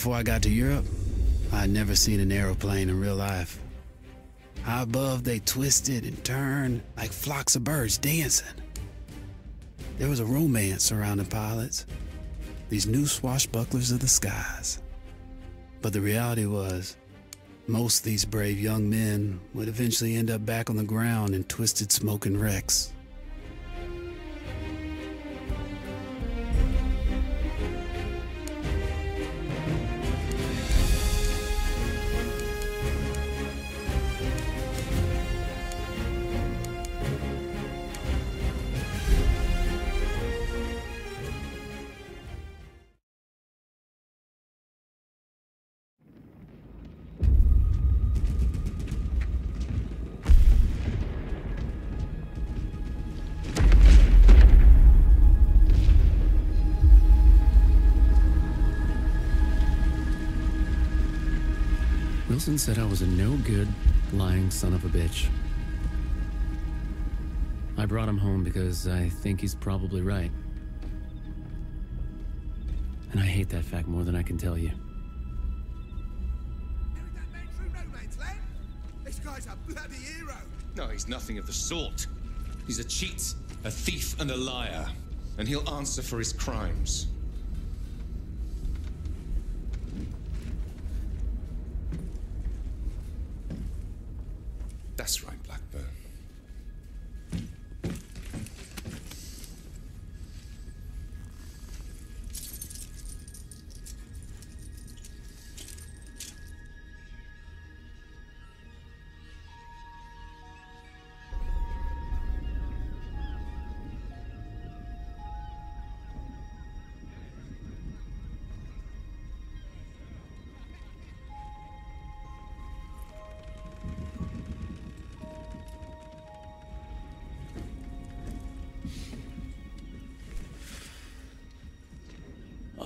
Before I got to Europe, I had never seen an aeroplane in real life. High above, they twisted and turned like flocks of birds dancing. There was a romance surrounding pilots, these new swashbucklers of the skies. But the reality was, most of these brave young men would eventually end up back on the ground in twisted smoking wrecks. Wilson said I was a no good, lying son of a bitch. I brought him home because I think he's probably right. And I hate that fact more than I can tell you. This guy's a bloody hero. No, he's nothing of the sort. He's a cheat, a thief, and a liar. And he'll answer for his crimes.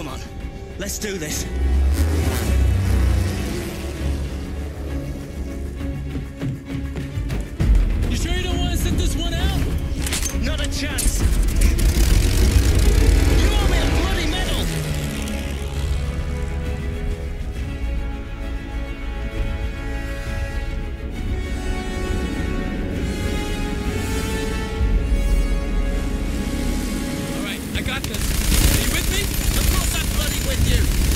Come on, let's do this. You sure you don't want to sit this one out? Not a chance. With you.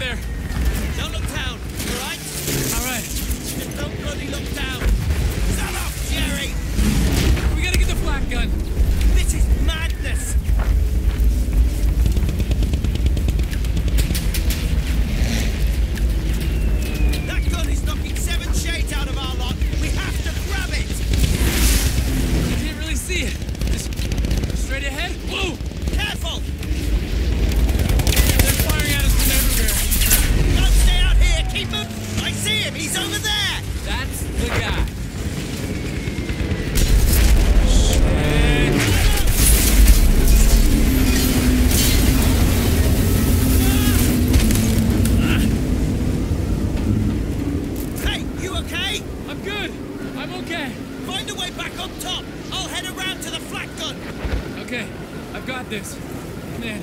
there. Okay. Find a way back up top. I'll head around to the flak gun. Okay, I've got this. Come Man,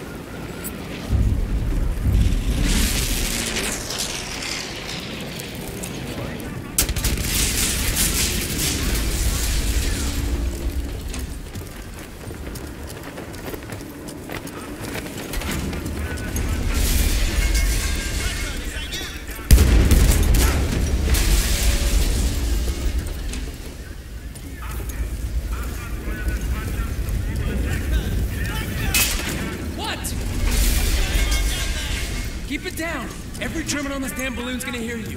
balloon's gonna hear you.